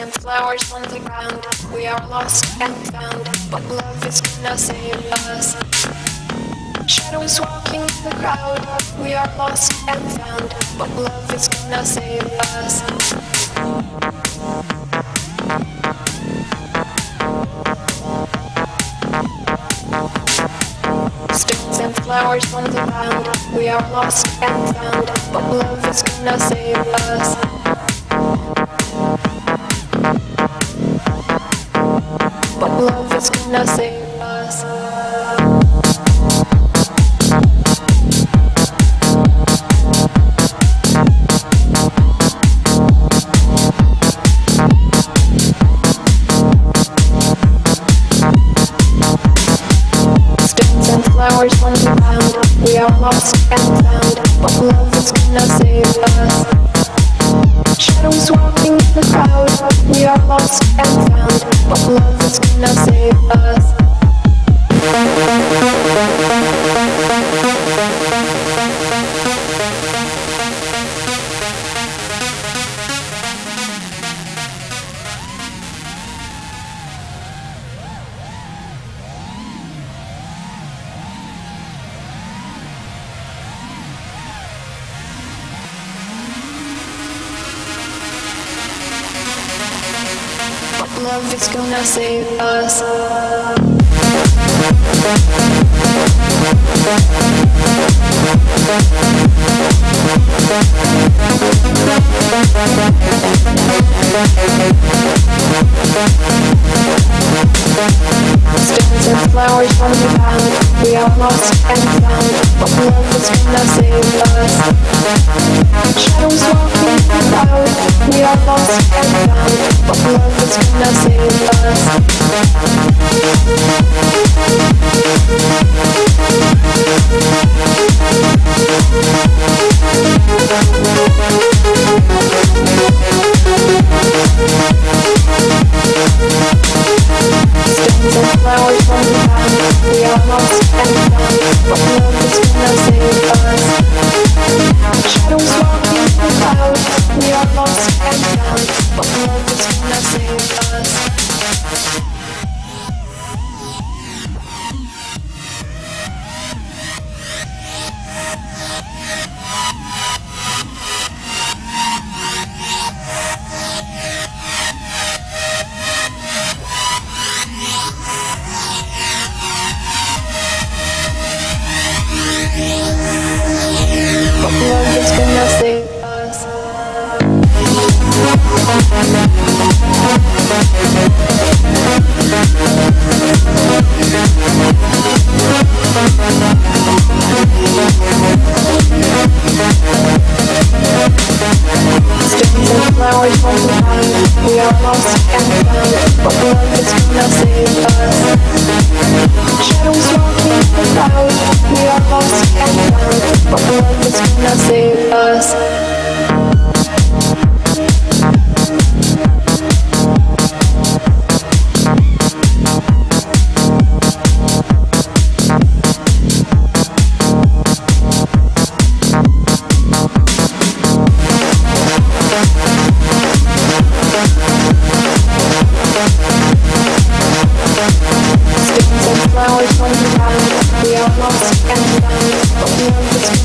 And flowers on the ground. We are lost and found, but love is gonna save us. Shadows walking in the crowd. We are lost and found, but love is gonna save us. Stones and flowers on the ground. We are lost and found, but love is gonna save us. Love is gonna save us. Flowers the ground. We are lost and found, love is gonna save us. Shadows walking in the crowd. We are lost and found, but love is gonna save us. Love is gonna save us. Stones and flowers on the ground. We are lost and found, but love is gonna save us. Shadows walking crowd. We are lost and found, but love We are lost and found, but us. Shadows walking in. We are lost and found, but love is gonna save us.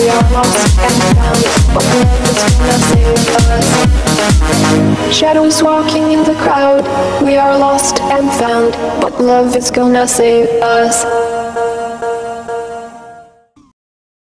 We are lost and found, but love is gonna save us. Shadows walking in the crowd. We are lost and found, but love is gonna save us.